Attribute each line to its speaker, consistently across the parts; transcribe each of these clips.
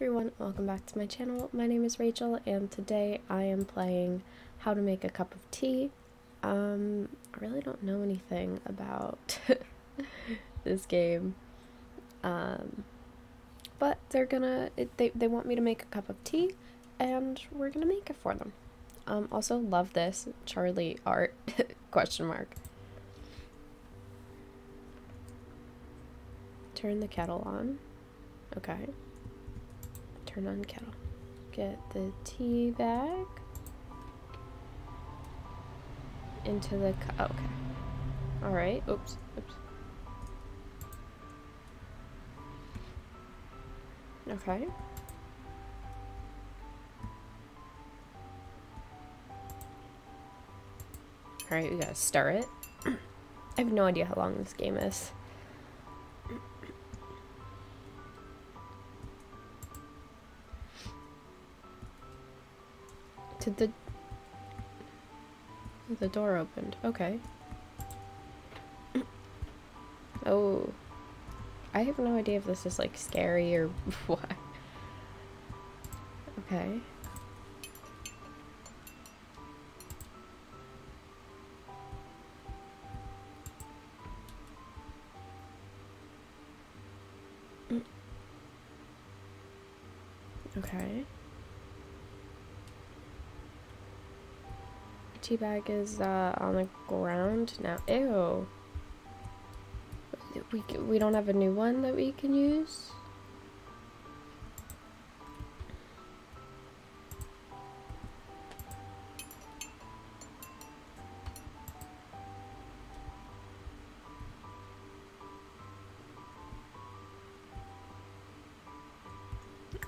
Speaker 1: everyone, welcome back to my channel. My name is Rachel and today I am playing How to Make a Cup of Tea. Um, I really don't know anything about this game. Um, but they're gonna, it, they, they want me to make a cup of tea and we're gonna make it for them. Um, also love this Charlie art question mark. Turn the kettle on. Okay. On kettle. Get the tea bag into the cup. Oh, okay. All right. Oops. Oops. Okay. All right, we gotta stir it. I have no idea how long this game is. Did the... The door opened. Okay. oh. I have no idea if this is, like, scary or what. Okay. Okay. Tea bag is uh, on the ground now. Ew. We, we don't have a new one that we can use?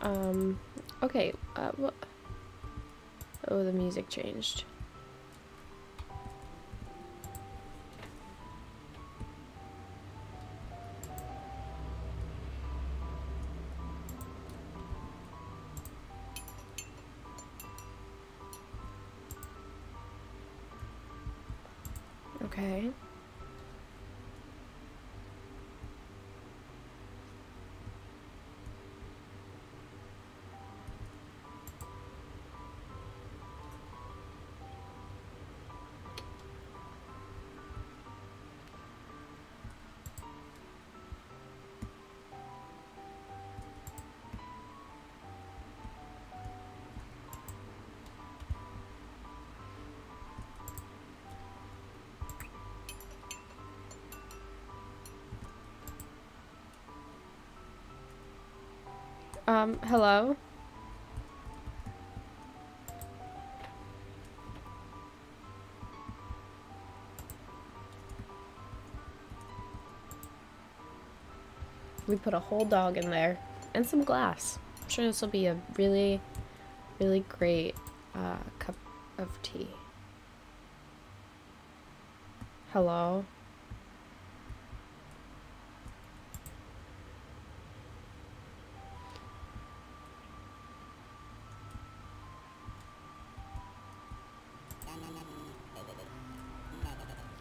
Speaker 1: Um, okay, uh? Oh, the music changed. Okay. Um, hello? We put a whole dog in there and some glass. I'm sure this will be a really, really great uh, cup of tea. Hello?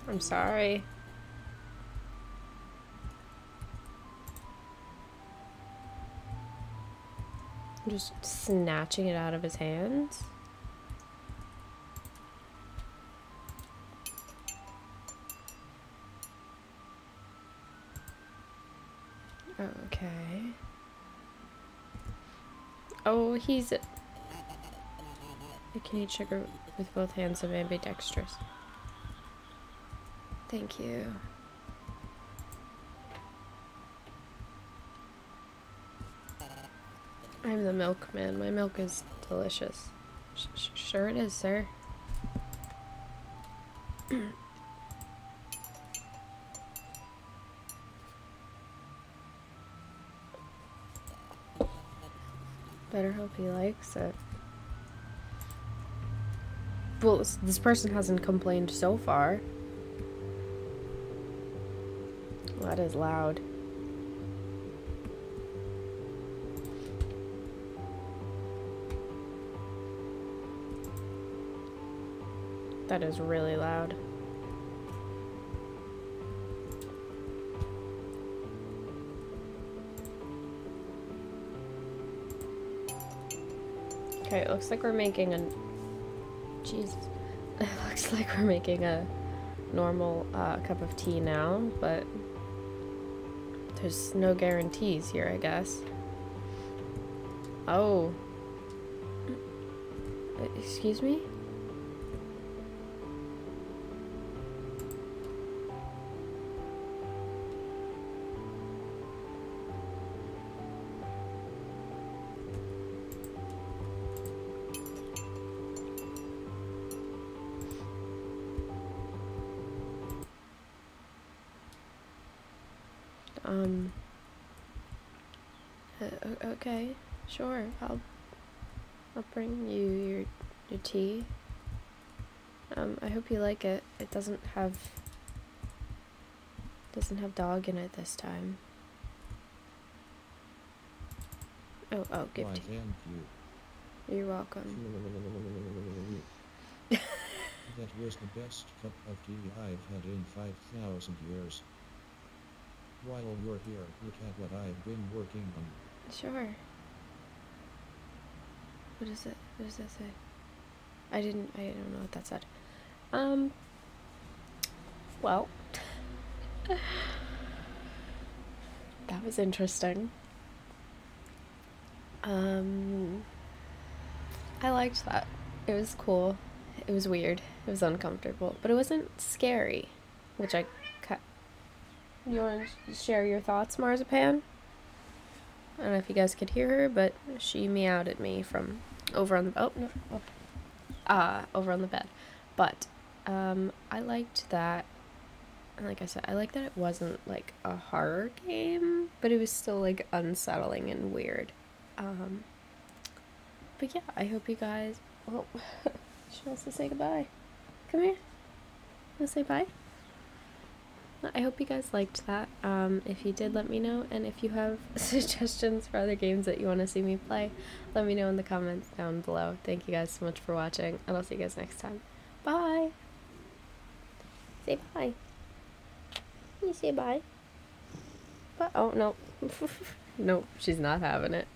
Speaker 1: I'm sorry. I'm just snatching it out of his hands. Okay. Oh, he's... You can eat sugar with both hands of ambidextrous. Thank you. I'm the milkman. My milk is delicious. Sh sure it is, sir. Better hope he likes it. Well, this person hasn't complained so far. That is loud. That is really loud. Okay, it looks like we're making a. Jesus. It looks like we're making a normal uh, cup of tea now, but there's no guarantees here, I guess. Oh. Excuse me? Um. uh, okay, sure. I'll. I'll bring you your your tea. Um, I hope you like it. It doesn't have. Doesn't have dog in it this time. Oh, oh, give
Speaker 2: Why,
Speaker 1: tea.
Speaker 2: thank you.
Speaker 1: You're welcome.
Speaker 2: that was the best cup of tea I've had in 5,000 years. While you're here, look at what I've been working on.
Speaker 1: Sure. What is it? What does that say? I didn't. I don't know what that said. Um. Well. that was interesting. Um. I liked that. It was cool. It was weird. It was uncomfortable, but it wasn't scary, which I. You want to share your thoughts, Marzipan? I don't know if you guys could hear her, but she meowed at me from over on the oh no oh, uh over on the bed. But um I liked that like I said, I like that it wasn't like a horror game, but it was still like unsettling and weird. Um but yeah, I hope you guys oh she wants to say goodbye. Come here. Wanna say bye? I hope you guys liked that. Um, if you did, let me know. And if you have suggestions for other games that you want to see me play, let me know in the comments down below. Thank you guys so much for watching, and I'll see you guys next time. Bye! Say bye. Can You say bye. But, oh, no. nope, she's not having it.